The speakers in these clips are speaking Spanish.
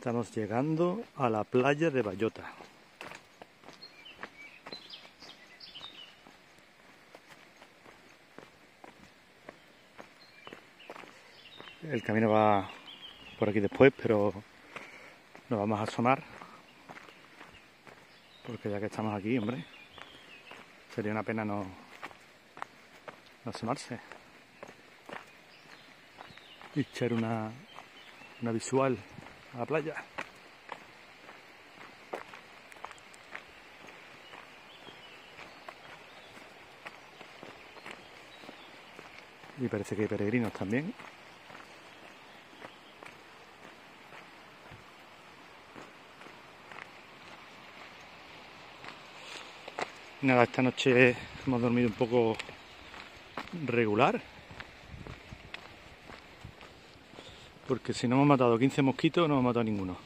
Estamos llegando a la playa de Bayota. El camino va por aquí después, pero nos vamos a asomar. Porque ya que estamos aquí, hombre, sería una pena no, no asomarse. Y echar una, una visual a la playa. Y parece que hay peregrinos también. Nada, esta noche hemos dormido un poco regular. Porque si no hemos matado 15 mosquitos, no hemos matado ninguno.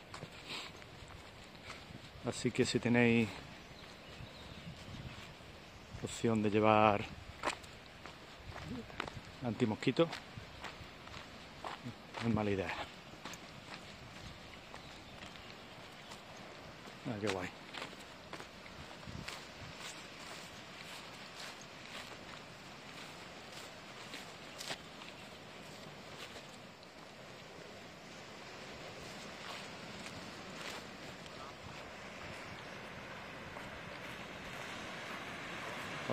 Así que si tenéis opción de llevar antimosquito, no es mala idea. Ah, qué guay.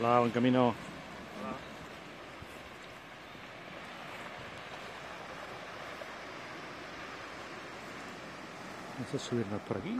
Hola, buen camino. Vamos a subirnos por aquí.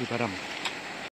Y paramos.